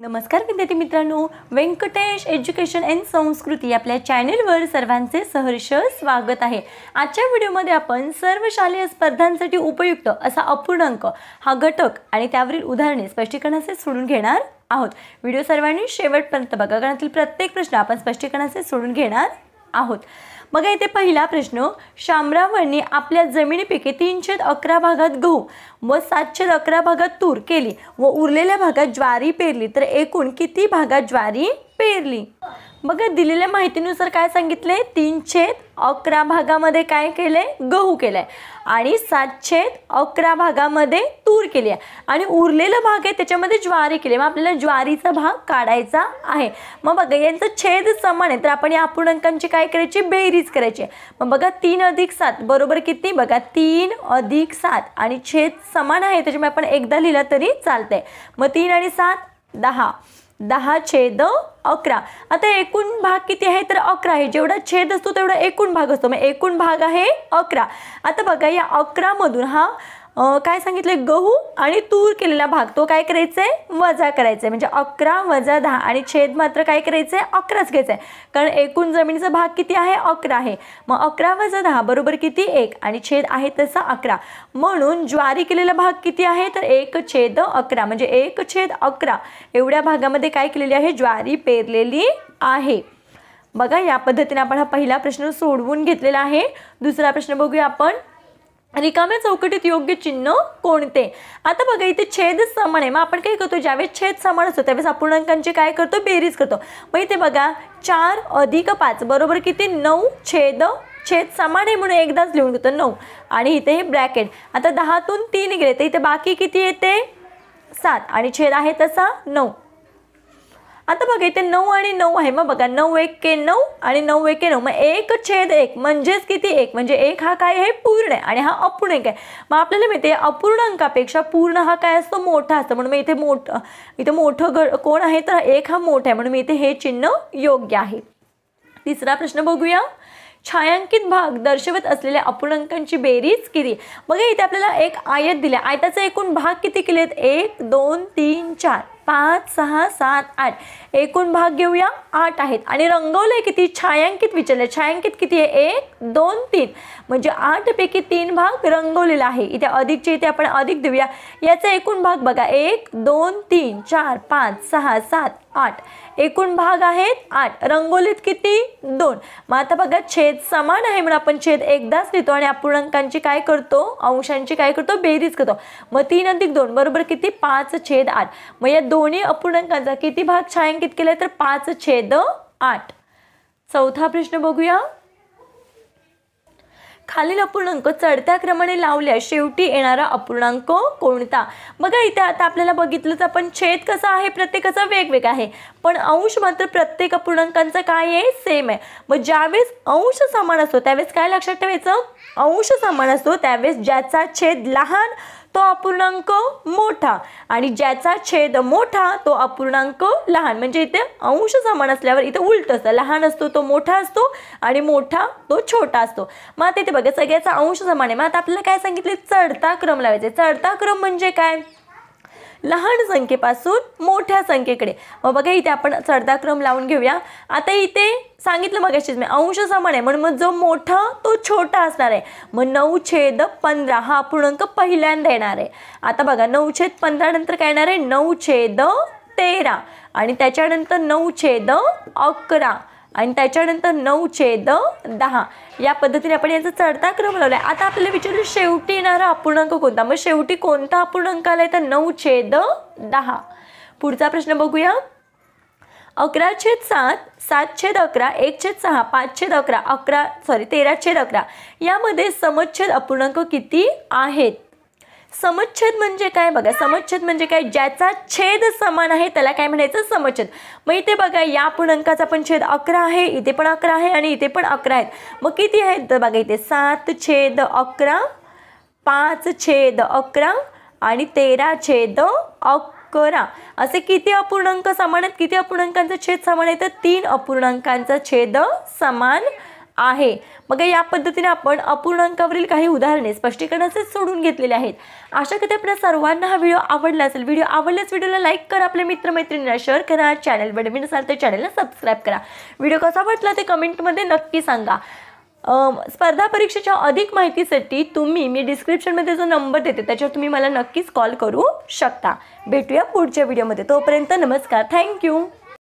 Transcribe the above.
नमस्कार विद्यार्थी मित्रांनो. व्यंकटेश एज्युकेशन अँड संस्कृती आपल्या चॅनेलवर सर्वांचे सहर्ष स्वागत आहे. आजच्या व्हिडिओमध्ये आपण सर्व शालेय स्पर्धांसाठी उपयुक्त असा अपूर्णांक हा घटक आणि त्यावरील उदाहरणे स्पष्टीकरणाचे सोडून घेणार आहोत. व्हिडिओ सर्वांनी शेवटपर्यंत बघा गणातील प्रत्येक प्रश्न आपण स्पष्टीकरणाचे सोडून घेणार आहोत. बघा इथे पहिला प्रश्न शामरावांनी आपल्या जमिनीपैकी तीनशे अकरा भागात गहू व सातशे अकरा भागात तूर केली व उरलेल्या भागात ज्वारी पेरली. तर एकूण किती भागात ज्वारी पेरली? बघा दिलेल्या माहितीनुसार काय सांगितले तीन छेद अकरा भागामध्ये काय केले गहू केलाय. आणि सात छेद अकरा भागामध्ये तूर केली आहे आणि उरलेला भाग आहे त्याच्यामध्ये ज्वारी केली मग आपल्याला ज्वारीचा भाग काढायचा आहे. मग बघा यांचं छेद समान आहे. तर आपण या अपूर्णांकांची काय करायची? बेरीज करायची मग बघा तीन अधिक सात बरोबर किती? बघा तीन अधिक सात. आणि छेद समान आहे त्याच्यामुळे आपण एकदा लिहिला तरी चालतंय. मग तीन आणि सात दहा. दहा छेद अकरा. आता एकूण भाग किती आहे? तर अकरा आहे. जेवढा छेद असतो तेवढा एकूण भाग असतो. मग एकूण भाग आहे अकरा. आता बघा या अकरामधून हा काय सांगितलं गहू आणि तूर केलेला भाग. तो काय करायचा आहे वजा करायचा आहे म्हणजे अकरा वजा दहा आणि छेद मात्र काय करायचं आहे अकराच घ्यायचं आहे कारण एकूण जमिनीचा भाग किती आहे? अकरा आहे. मग अकरा वजा दहा बरोबर किती? एक. आणि छेद आहे तसा अकरा. म्हणून ज्वारी केलेला भाग किती आहे? तर एक छेद अकरा. म्हणजे एक छेद अकरा. एवढ्या भागामध्ये काय केलेली आहे? ज्वारी पेरलेली आहे. बघा या पद्धतीने आपण हा पहिला प्रश्न सोडवून घेतलेला आहे. दुसरा प्रश्न बघूया आपण. रिकाम्या चौकटीत योग्य चिन्ह कोणते? आता बघा इथे छेद समान आहे. मग आपण काय करतो? ज्यावेळेस छेद समान असतो त्यावेळेस अपूर्णांकांची काय करतो? बेरीज करतो. मग इथे बघा चार अधिक पाच बरोबर किती? नऊ छेद छेद समान आहे म्हणून एकदाच लिहून घेतो नऊ. आणि इथे हे ब्रॅकेट. आता दहातून तीन गेले तर इथे बाकी किती येते? सात. आणि छेद आहे तसा नऊ. आता बघा इथे नऊ आणि नऊ आहे. मग बघा नऊ एक के नऊ आणि नऊ एक के नऊ. मग एक छेद एक म्हणजेच किती एक? म्हणजे एक हा काय आहे? पूर्ण आहे. आणि हा अपूर्णांक आहे. मग आपल्याला माहिती आहे अपूर्णांकापेक्षा पूर्ण हा काय असतो? मोठा असतो. म्हणून मी इथे मोठं इथे मोठं घ कोण आहे? तर एक हा मोठा आहे. म्हणून मी इथे हे चिन्ह योग्य आहे. तिसरा प्रश्न बघूया. छायांकित भाग दर्शवत असलेल्या अपूर्णांकांची बेरीज किती? बघा इथे आपल्याला एक आयत दिल्या आयताचा एकूण भाग किती केलेत? एक दोन तीन चार. पाच सहा सात आठ. एकूण भाग घेऊया. आठ आहेत. आणि रंगवलंय किती? छायांकित विचारले छायांकित किती आहे? एक दोन तीन. म्हणजे आठपैकी तीन भाग रंगवलेला आहे. इथे अधिकचे इथे आपण अधिक देऊया. याचा एकूण भाग बघा. एक दोन तीन चार पाच सहा सात आठ. एकूण भाग आहेत आठ. रंगोलीत किती? दोन. मग आता बघा छेद समान आहे म्हणून आपण छेद एकदाच लिहितो आणि अपूर्णांकांची काय करतो? अंशांची काय करतो? बेरीज करतो. मग तीन अधिक दोन बरोबर किती? पाच छेद आठ. मग या दोन्ही अपूर्णांकांचा किती भाग छायांकित केलाय? तर पाच छेद आठ. चौथा प्रश्न बघूया. खालील अपूर्णांक चढत्या क्रमाने लावल्या शेवटी येणारा अपूर्णांक कोणता? बघा इथे आता आपल्याला बघितलं तर आपण छेद कसा आहे प्रत्येकाचा वेगवेगळा आहे. पण अंश मात्र प्रत्येक अपूर्णांकांचा काय आहे? सेम आहे. मग ज्यावेळेस अंश समान असतो त्यावेळेस काय लक्षात ठेवायचं? अंश समान असतो त्यावेळेस ज्याचा छेद लहान तो अपूर्णांक मोठा. आणि ज्याचा छेद मोठा तो अपूर्णांक लहान. म्हणजे इथे अंश समान असल्यावर इथे उलट असतं. लहान असतो तो मोठा असतो आणि मोठा तो छोटा असतो. मग आता इथे बघा सगळ्याचा अंश समान आहे. मग आता आपल्याला काय सांगितले? चढता क्रम लावायचे. चढता क्रम म्हणजे काय? लहान संख्येपासून मोठ्या संख्येकडे. मग बघा इथे आपण चढता क्रम लावून घेऊया. आता इथे सांगितलं मग मी अंश समान आहे. म्हणून मग जो मोठा तो छोटा असणार आहे. मग नऊ छेद पंधरा हा अपूर्णांक पहिल्यांदा येणार आहे. आता बघा नऊ छेद पंधरा नंतर काय येणार आहे? नऊ छेद तेरा. आणि त्याच्यानंतर नऊ छेद अकरा. आणि त्याच्यानंतर नऊ छेद दहा. या पद्धतीने आपण यांचा चढता क्रम लावला आहे आता आपल्याला विचारलं शेवटी येणारा अपूर्णांक कोणता? मग शेवटी कोणता अपूर्णांक आला आहे तर नऊ छेद दहा. पुढचा प्रश्न बघूया. अकरा छेद सात सात छेद अकरा एक छेद सहा पाच छेद अकरा अकरा सॉरी तेरा छेद अकरा. यामध्ये समच्छेद अपूर्णांक किती आहेत? समच्छेद म्हणजे काय? बघा समच्छेद म्हणजे काय? ज्याचा छेद समान आहे त्याला काय म्हणायचं? समच्छेद. मग इथे बघा या पूर्णांकाचा पण छेद अकरा आहे इथे पण अकरा आहे आणि इथे पण अकरा आहेत. मग किती आहेत? तर बघा इथे सात छेद अकरा पाच छेद अकरा आणि तेरा छेद अकरा. असे किती अपूर्णांक समान आहेत? किती अपूर्णांकांचा छेद समान आहे? तर तीन अपूर्णांकांचा छेद समान आहे. मग या पद्धतीने आपण अपूर्णांकावरील काही उदाहरणे स्पष्टीकरणाचे सोडून घेतलेले आहेत. आशा करते आपल्या सर्वांना हा व्हिडिओ आवडला असेल. व्हिडिओ आवडल्यास व्हिडिओला लाईक करा. आपल्या मित्रमैत्रिणींना शेअर करा. चॅनल नवीन असाल तर चॅनलला सबस्क्राईब करा. व्हिडिओ कसा वाटला ते कमेंटमध्ये नक्की सांगा. स्पर्धा परीक्षेच्या अधिक माहितीसाठी तुम्ही मी डिस्क्रिप्शनमध्ये जो नंबर देते त्याच्यावर तुम्ही मला नक्कीच कॉल करू शकता. भेटूया पुढच्या व्हिडिओमध्ये. तोपर्यंत नमस्कार. थँक्यू.